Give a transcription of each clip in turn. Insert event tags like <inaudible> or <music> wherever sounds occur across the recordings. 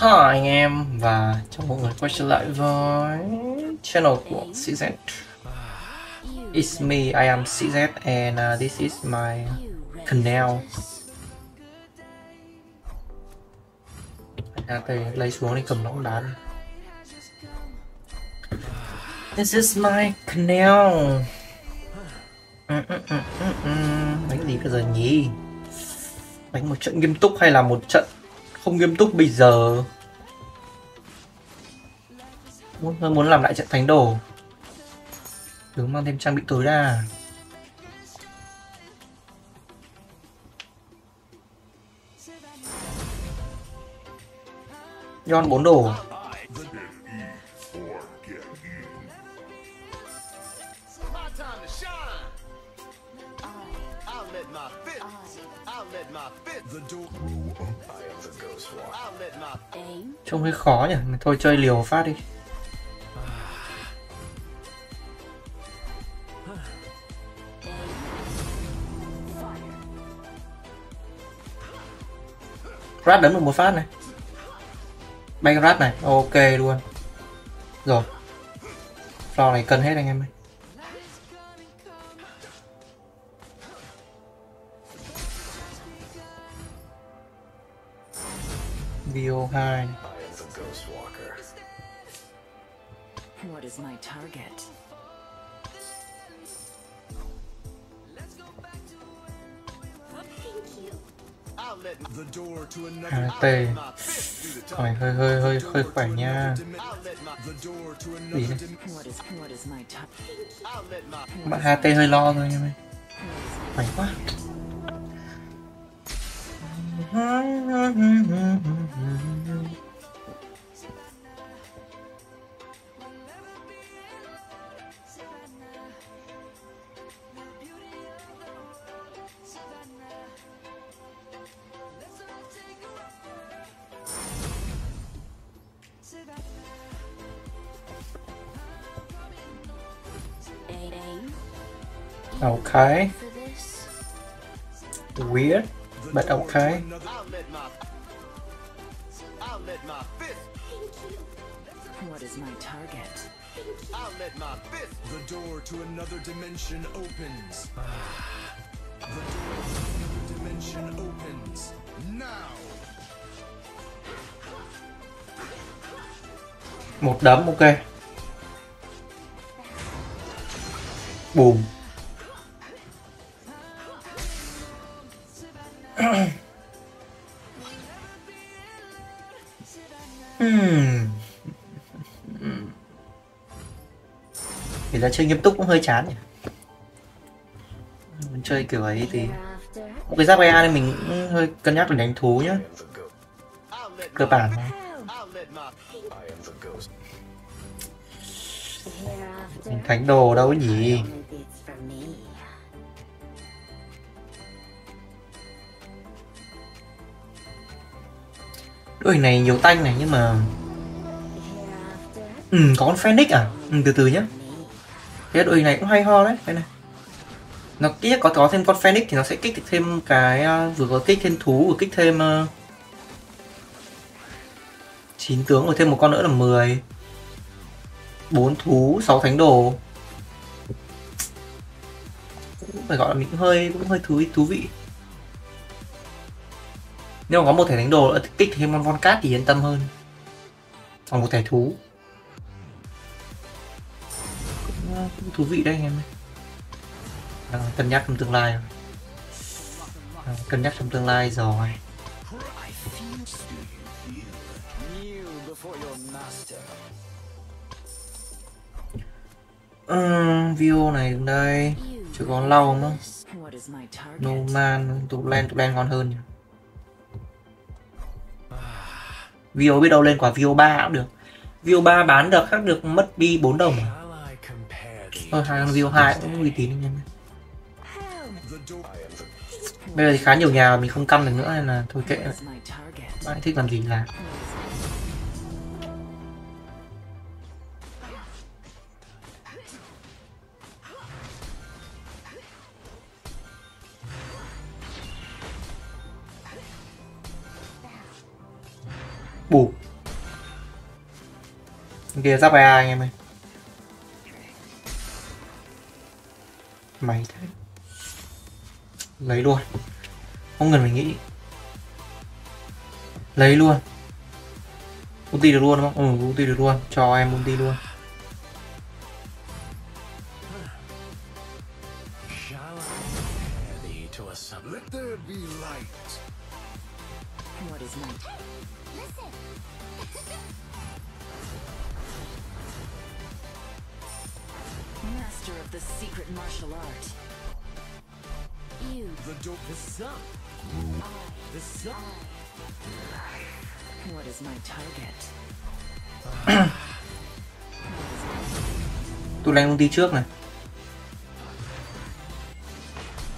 Hi anh em và chào mọi người quay trở lại với channel của CZ It's me, I am CZ and uh, this is my canal À, tay lấy xuống đi cầm nóng đá đi. This is my canal ừ, ừ, ừ, ừ. Đánh gì bây giờ nhỉ? Đánh một trận nghiêm túc hay là một trận không nghiêm túc bây giờ. Muốn muốn làm lại trận thánh đồ. Tướng mang thêm trang bị tối đa. Yon bốn đồ. Trông hơi khó nhỉ, thôi chơi liều phát đi. Rat đấm được một phát này. Bay rat này, ok luôn. Rồi. Floor này cần hết anh em ơi VO2 What is my target? HT Khỏi hơi hơi hơi hơi khỏe nha. Gì target? Bạn HT hơi lo thôi anh em ơi Khỏe quá Okay. For Weird But okay What is my target? The door to another dimension opens. The door to another dimension opens. Now! Một đấm ok Bùm là chơi nghiêm túc cũng hơi chán nhỉ Mình chơi kiểu ấy thì Một cái giáp EA nên mình cũng hơi cân nhắc để đánh thú nhá Cơ bản này, Mình thánh đồ đâu nhỉ Đội hình này nhiều tanh này nhưng mà Ừ, có con Phoenix à? Ừ, từ từ nhá. Cái đội hình này cũng hay ho đấy, cái này. Nó kích có có thêm con Phoenix thì nó sẽ kích thêm cái à, vừa có kích thêm thú vừa kích thêm uh, tướng rồi thêm một con nữa là 10. 4 thú, 6 thánh đồ. Cũng phải gọi là mình cũng hơi cũng hơi thú thú vị. Nếu mà có một thẻ thánh đồ nữa kích thêm con Von Cát thì yên tâm hơn. Còn một thẻ thú. Cũng, thú vị đấy anh em ơi. Đang cân nhắc trong tương lai. Đang cân nhắc trong tương lai rồi Ừm, video này đây You Chứ còn lâu không What? No man, tụ len, tụ len ngon hơn nhỉ Video biết đâu lên quả video 3 cũng được Video 3 bán được khác được mất đi 4 đồng à? Thôi hai con video 2 cũng uy tín anh em ơi. The door Bây giờ thì khá nhiều nhà mình không căn được nữa nên là thôi kệ bạn thích làm gì làm. Bù. Kia giáp AI anh em ơi mày. Thế lấy luôn. Không cần phải nghĩ. Lấy luôn. Ulti được luôn đúng không? Ừ ulti được luôn. Cho em ulti luôn. Tôi lên ulti trước này.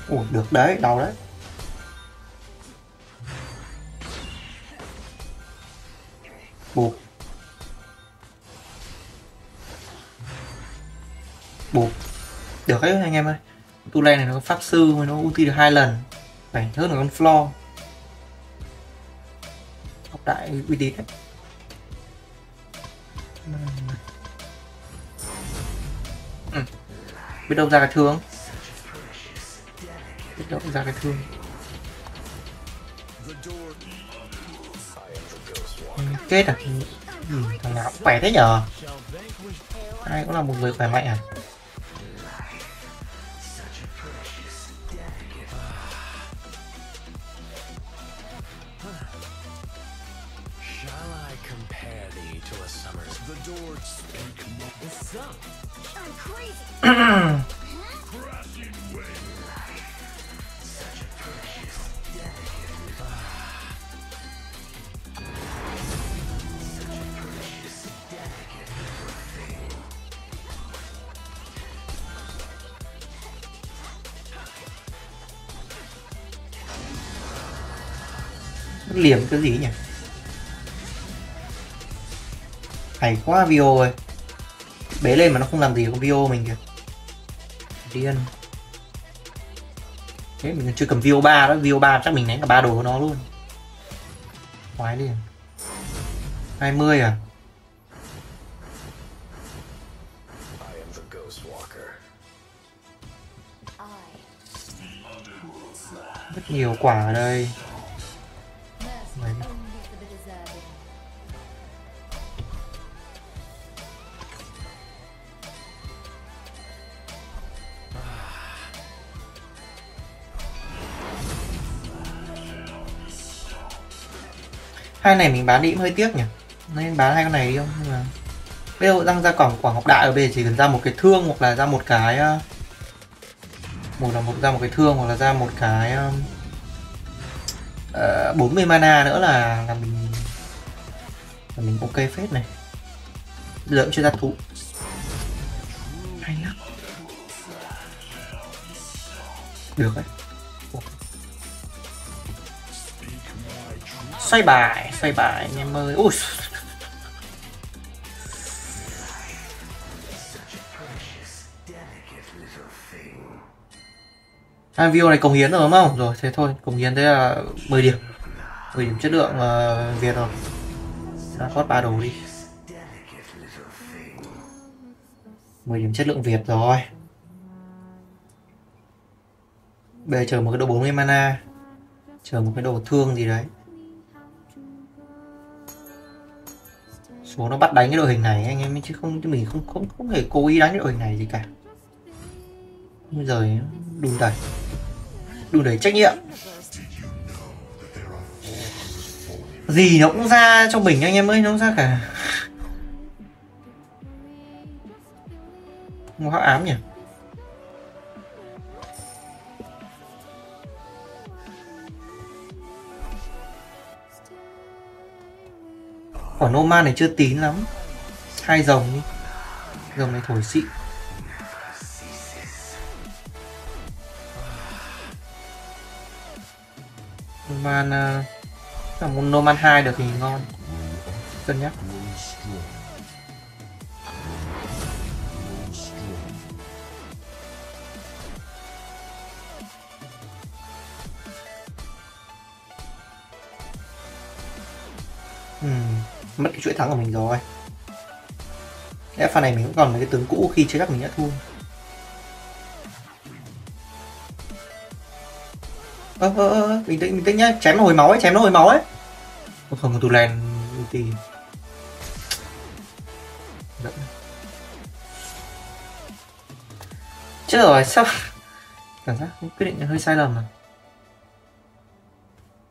Ủa, được đấy, đau đấy. Buộc. Buộc. Được đấy anh em ơi. Tu len này nó pháp sư mà nó ulti được hai lần. Phải hơn là con floor. Học đại uy tín đấy. Biết đâu ra cái thương. Biết đâu ra cái thương. Kết à? Ừ, thằng nào cũng khỏe thế nhờ. Ai cũng là một người khỏe mạnh à? Summer's? The door speak not. The sun. Crashing wave. liềm cái gì nhỉ hay quá Vio ơi. Bế lên mà nó không làm gì con Vio mình kìa. Điên. Thế mình chưa cầm Vio 3 đó Vio 3 chắc mình đánh cả ba đồ của nó luôn. Khoái liền. 20 à? I am the Ghost Walker. rất nhiều quả ở đây hai này mình bán đi cũng hơi tiếc nhỉ? Nên bán hai con này đi không? Nhưng mà bây giờ răng ra cổng quả ngọc đại ở bây giờ chỉ cần ra một cái thương hoặc là ra một cái ờ, một là một ra một cái thương hoặc là ra một cái uh, 40 mana nữa là là mình là mình ok phết này. Cũng chưa ra thú hay lắm. Được đấy. Xoay bài xoay bài anh em ơi. Ui. Hai video này cống hiến rồi đúng không? Rồi thế thôi cống hiến thế là 10 điểm. 10 điểm chất lượng uh, việt rồi. Ra hot ba đồ đi. 10 điểm chất lượng việt rồi. Bây giờ chờ một cái đồ 40 mana. Chờ một cái đồ thương gì đấy. Số nó bắt đánh cái đội hình này, anh em chứ không, chứ mình không không không hề cố ý đánh cái đội hình này gì cả. Bây giờ đùn đẩy. Đùn đẩy trách nhiệm. Gì nó cũng ra cho mình anh em ơi, nó cũng ra cả. Không có ám nhỉ? Quả Noma này chưa tín lắm. Hai dòng, đi. Dòng này thổi xịn Noman uh, à, là một Noman 2 được thì ngon. Cân nhắc. Ừ, mất cái chuỗi thắng của mình rồi. Lẽ pha này mình vẫn còn mấy cái tướng cũ khi chưa chắc mình đã thua. Ơ ơ ơ bình tĩnh bình tĩnh nhá. Chém nó hồi máu ấy chém nó hồi máu ấy. Ô, không có tù len ulti chết rồi sao? Cảm giác quyết định hơi sai lầm à?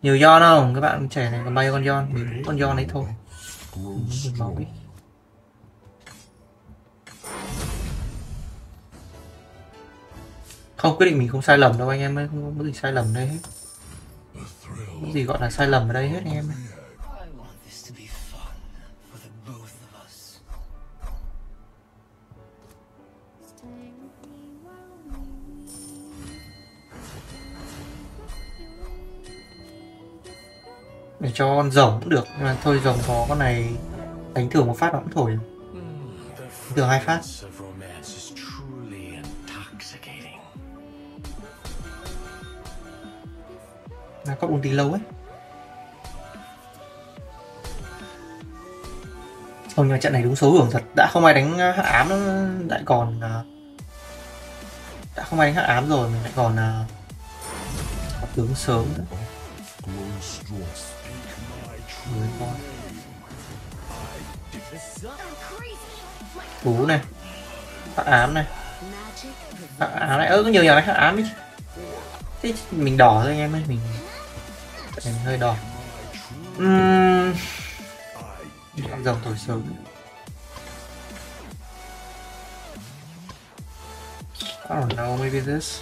Nhiều Yon không? Các bạn trẻ này còn bao nhiêu con Yon? 14 con Yon ấy thôi. Không, quyết định mình không sai lầm đâu anh em ơi. Không có gì sai lầm đây hết. Không có gì gọi là sai lầm ở đây hết anh em ơi? Cho con rồng cũng được nhưng mà thôi rồng có con này đánh thưởng một phát nó cũng thổi. The Được hai phát. là có ulti lâu ấy. Không nhưng mà trận này đúng số hưởng thật. Đã không ai đánh hắc ám nữa, lại còn à, đã không ai đánh hắc ám rồi mình lại còn à, tướng sớm nữa Người con. Cú này hắc ám này Magic hắc ám này ơ ừ, có nhiều nhà này hắc ám đi thế mình đỏ thôi anh em ơi mình mình hơi đỏ uhm... con rồng thổi sớm I don't know, maybe this.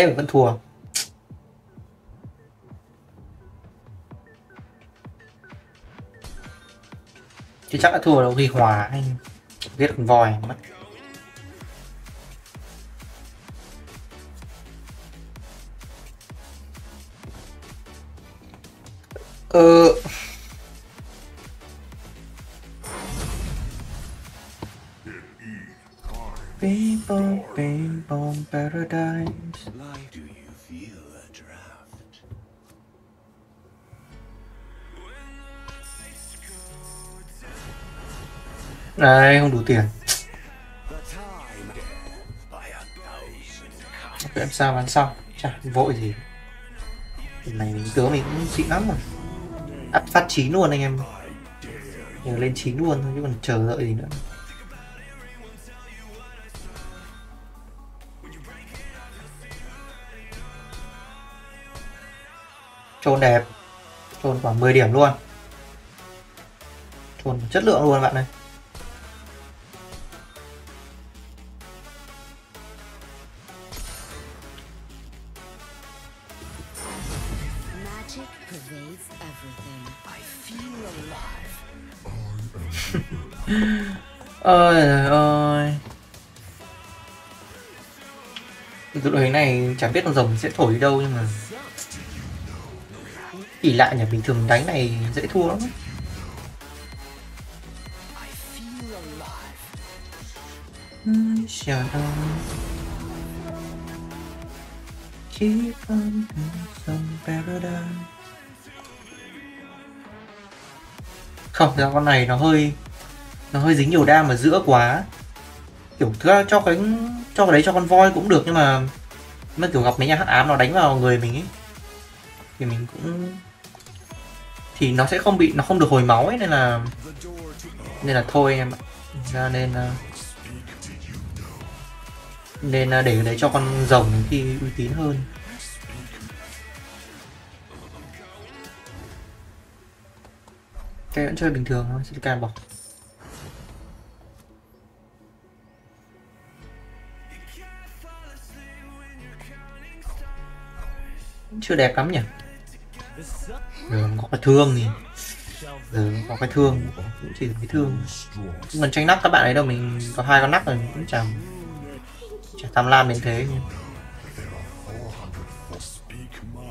Thế mà vẫn thua. Chứ chắc đã thua đâu khi hòa anh giết con voi mất. Ờ. Bing bong, bing bong, paradise. Đấy, không đủ tiền. The em sao bán sau. Chả vội gì. Lần này mình tướng mình cũng xịn lắm rồi. Áp phát chín luôn anh em. Nhờ lên chín luôn thôi chứ còn chờ đợi gì nữa. Trôn đẹp. Trôn khoảng 10 điểm luôn. Trôn chất lượng luôn bạn ơi. Feel. <laughs> Ôi trời ơi. Tụi đội hình này chẳng biết con rồng sẽ thổi đi đâu nhưng mà Kỳ lạ nhỉ, bình thường đánh này dễ thua lắm. I feel Keep on some paradise. Không, ra con này nó hơi Nó hơi dính nhiều đam ở giữa quá. Kiểu thứ ra cho cái Cho cái đấy cho con voi cũng được nhưng mà Mà kiểu gặp mấy nhà hắc ám nó đánh vào người mình ấy Thì mình cũng Thì nó sẽ không bị Nó không được hồi máu ấy nên là nên là thôi em ạ. Ra nên ờ, nên ờ, để cái đấy cho con rồng thì uy tín hơn. Cái vẫn chơi bình thường thôi can bỏ chưa đẹp lắm nhỉ? Giờ có cái thương thì giờ có cái thương cũng chỉ là cái thương. Nhưng cần tranh nắp, các bạn ấy đâu, mình có hai con nắp rồi cũng chẳng chẳng tham lam đến thế. Nhưng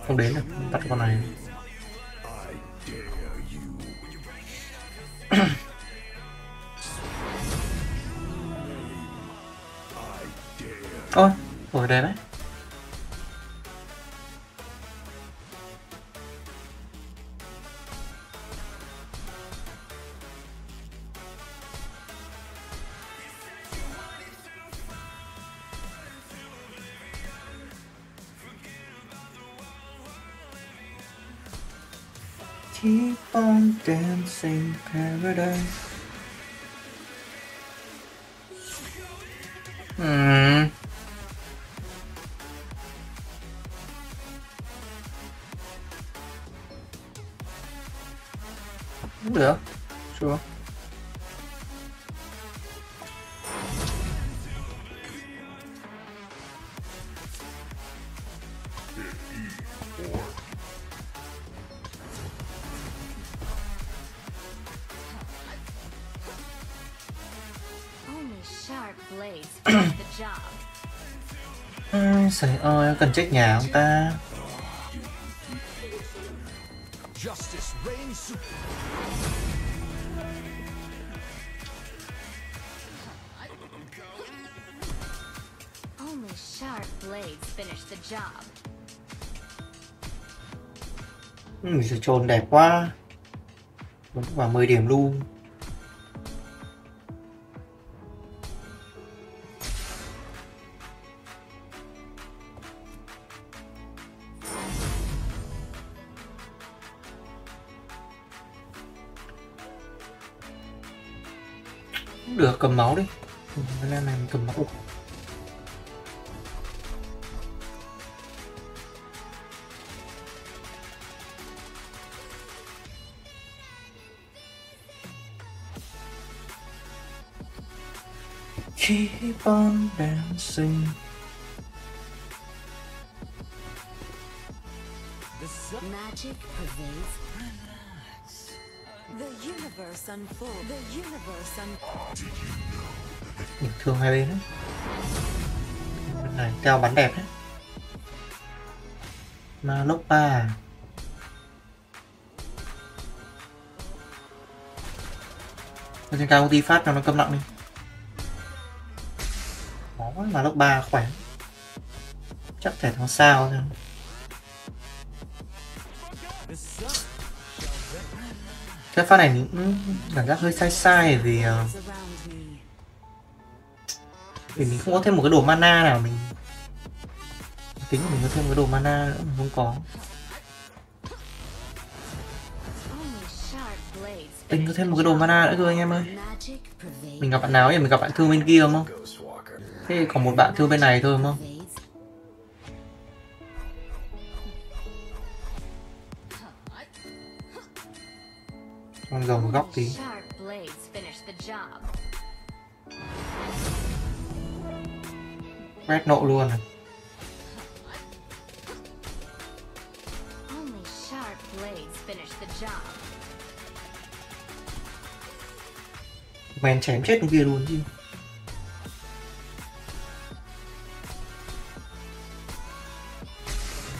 không đến được, bắt con này. Ôi ôi đẹp đấy Keep on dancing paradise. Hmm. Cần chết nhà không ta? Only sharp blades finish the job. Ừ, trồn đẹp quá. Đúng vào 10 điểm luôn. Cầm máu đi. Cái này mình cầm máu. Keep on dancing. Magic pervades Bình thường hai bên đấy. Bên này cao bắn đẹp đấy. Mà lốc ba. Ở trên cao ulti phát cho nó câm lặng đi. Đó mà lốc ba khỏe. Chắc thể thằng sao thôi. Cái pha này cũng cảm giác hơi sai sai vì ờ, vì mình không có thêm một cái đồ mana nào, mình tính mình có thêm một cái đồ mana nữa, mình không có. Tính có thêm một cái đồ mana nữa cơ anh em ơi. Mình gặp bạn nào vậy mình gặp bạn thương bên kia không? Thế còn một bạn thương bên này thôi không? Vào một góc tí. Quét nộ luôn à. này men chém chết con kia luôn chứ.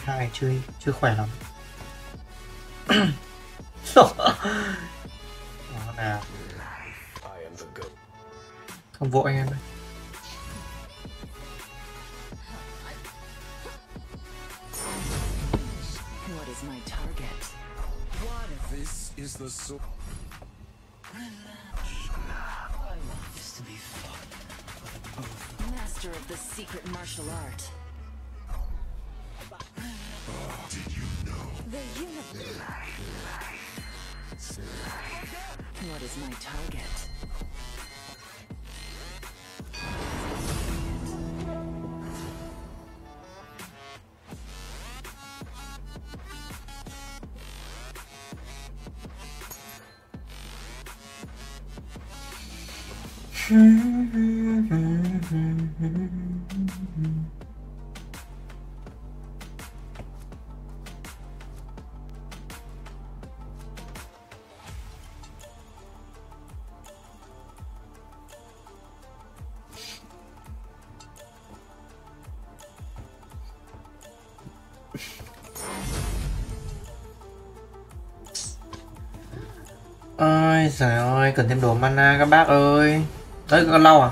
Hai chơi chưa khỏe lắm. <clears throat> không vội em ấy. Ôi trời ơi, cần thêm đồ mana các bác ơi đấy con lau à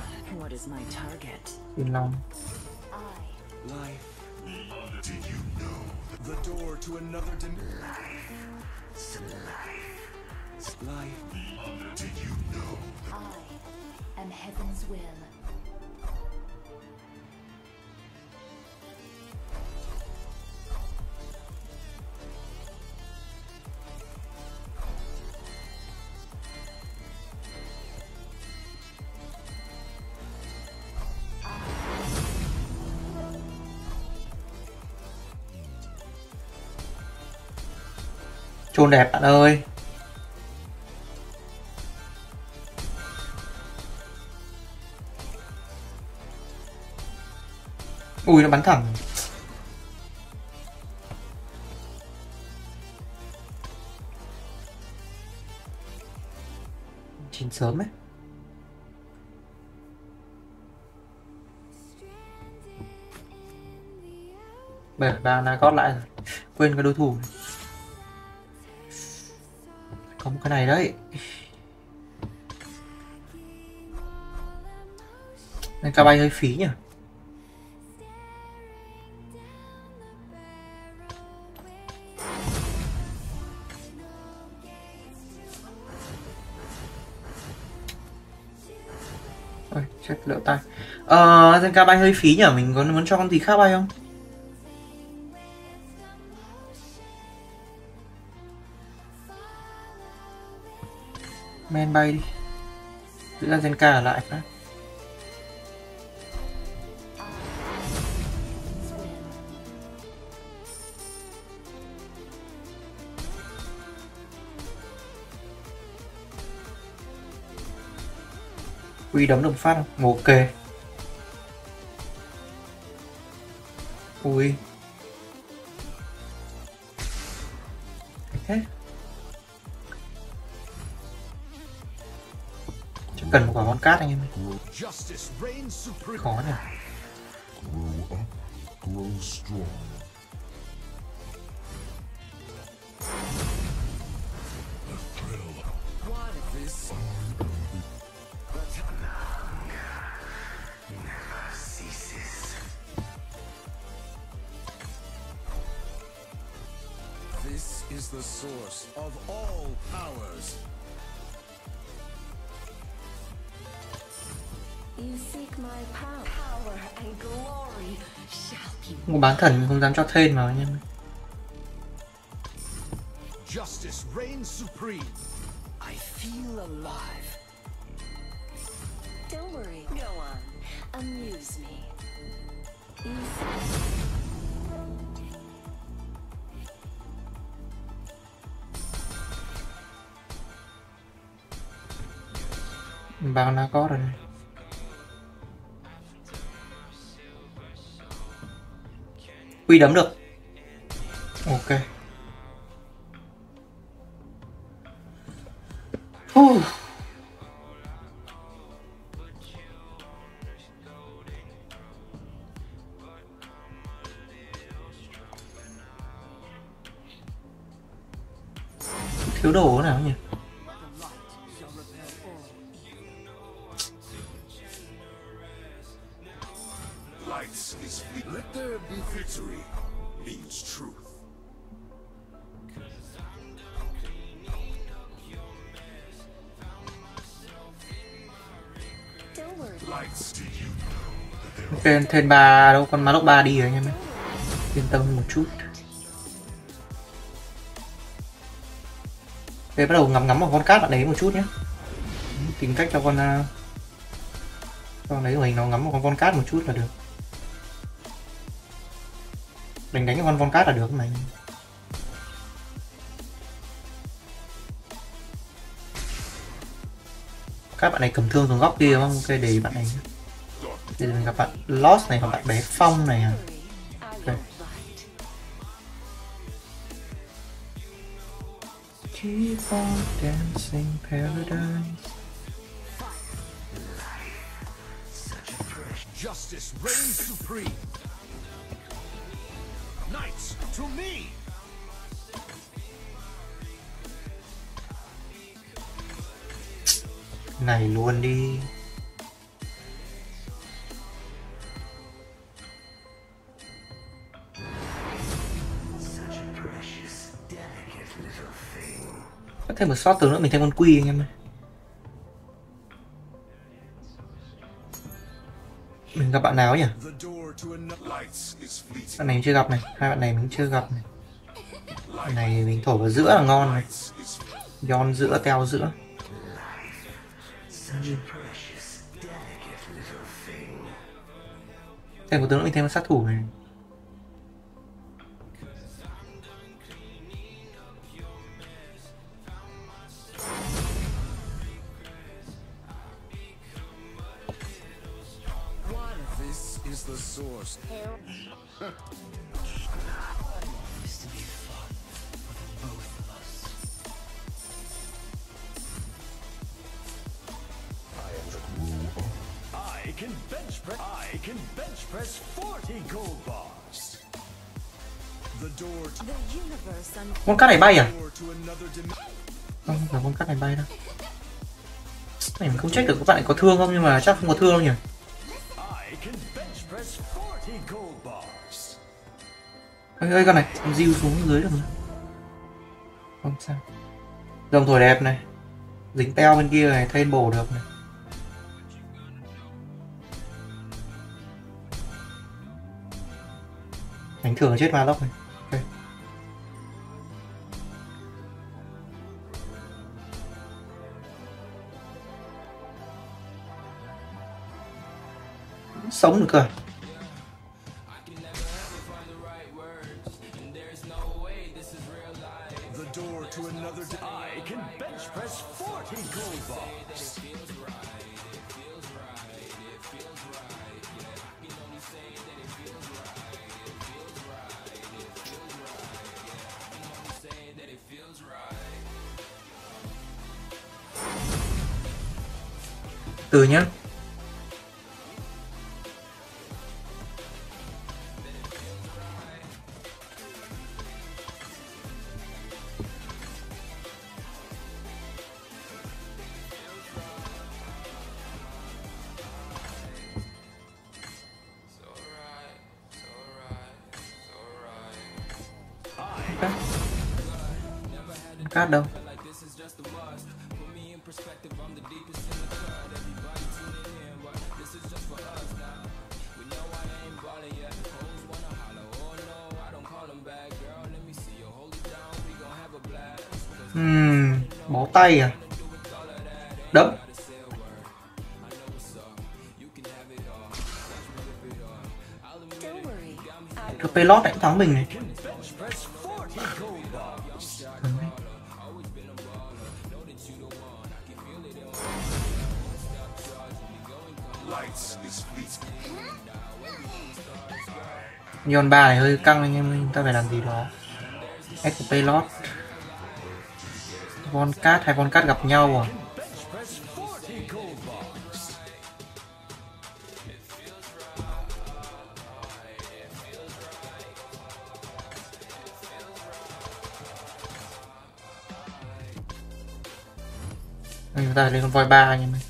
chôn đẹp bạn ơi. Ui, nó bắn thẳng. Chín sớm ấy. Bảy, ba, na gót lại rồi. Quên cái đối thủ này. Cái này đấy. Nên ca bay hơi phí nhỉ? Ôi, chết lỡ tay Ờ, dân ca bay hơi phí nhỉ? Mình có muốn cho con gì khác bay không? Men bay đi. Giữ ra Zenka ở lại phát. Quy đấm được phát không? Ok Ui. Thế. Cần một quả con cát anh em ơi. Justice reigns supreme. Khó nhỉ Grow up, grow strong. What if this This is the source of all powers. Có bán thần không dám cho thêm mà anh em. Justice reigns supreme. I feel alive. Don't worry. Go on. Amuse me. Bao na có rồi này Quy đấm được Ok Huh. Thêm ba đâu con Maloc ba đi rồi anh em ơi. Yên tâm một chút. Đây bắt đầu ngắm ngắm vào con cát bạn đấy một chút nhé tìm cách cho con uh, con đấy của mình nó ngắm vào con con cát một chút là được. Đánh đánh con con cát là được mà các bạn này cầm thương xuống góc kia không? Ok để bạn này nhé. Giờ mình gặp bạn Lost này, còn bạn bé Phong này à. Keep on dancing paradise. Justice reigns supreme. Knights to me. này luôn đi thêm một slot tướng nữa, mình thêm con quy anh em ơi. Mình gặp bạn nào nhỉ? Bạn này mình chưa gặp này, hai bạn này mình chưa gặp này. Bạn này mình thổi vào giữa là ngon này. Yon giữa, teo giữa. Thêm một tướng nữa, mình thêm một sát thủ này. Con cát này bay à? Không phải con cát này bay đâu. Này mình không check được các bạn có thương không, nhưng mà chắc không có thương đâu nhỉ? Ơi ơi con này, con diêu xuống dưới được không không sao. Dòng thổi đẹp này. Dính teo bên kia này, thay bổ được này. Đánh thường chết ma lốc này. 40 gold bars. từ nhá tay à đấm cái pelot này cũng thắng mình này Bench press 40 gold bars. Thắng đấy. lights is fleeting. Yon 3 này hơi căng anh em ta phải làm gì đó Echo Pelot Von Cát hay Von Cát gặp nhau à Bench press 40 gold bars. Đây, chúng ta lên con voi 3 anh em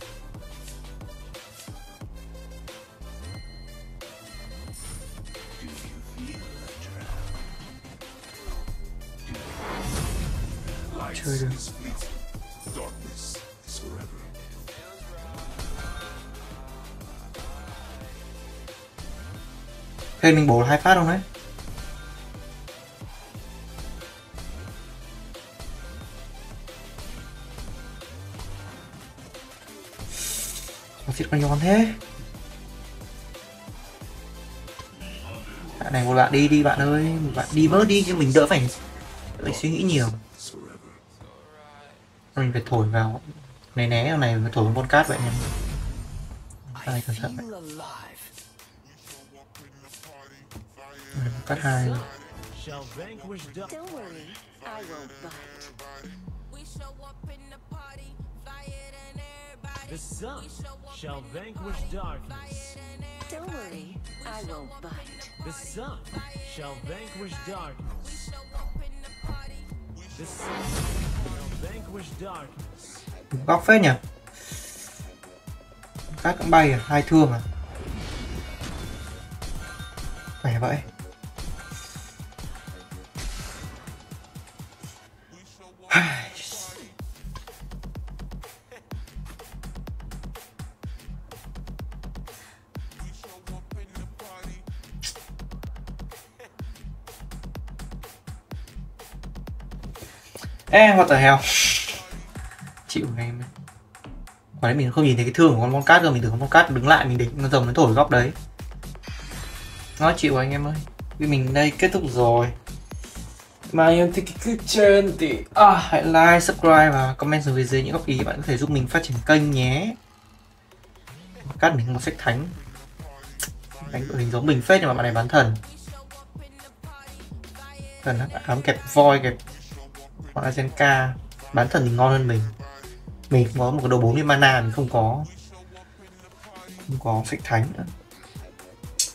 cây mình bổ hai phát không đấy? Nó giết con nhón thế. Bạn này một bạn đi đi, bạn ơi. Một bạn đi bớt đi, chứ mình đỡ phải đỡ phải suy nghĩ nhiều. Mình phải thổi vào, Né né này, mình phải thổi vào con cát vậy em Ai, cẩn thận vậy? Up in the party, flyer than everybody. The sun shall vanquish darkness. Don't worry. I won't bite. The sun shall vanquish darkness. The sun shall vanquish darkness. Góc phết nhỉ cát cũng bay à hai thương à khỏe vậy Eh, what the hell? Chịu ngay em Quả đấy mình không nhìn thấy cái thương của con con cát rồi Mình tưởng con cát đứng lại mình để nó rồng nó thổi góc đấy. Nó chịu anh em ơi. Vì mình đây kết thúc rồi. Mà anh em thích cái clip trên thì à, Hãy like, subscribe và comment xuống phía dưới những góp ý Bạn có thể giúp mình phát triển kênh nhé. Cắt mình một sách thánh. Đánh đội hình giống mình phết nhưng mà bạn này bán thần. Thần hắc ám kẹp voi kẹp Hoặc là Zenka Bán thần thì ngon hơn mình. Mình có một cái đồ 40 mana mình không có. Không có sách thánh nữa.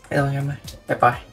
Thế thôi anh em ơi. Bye bye.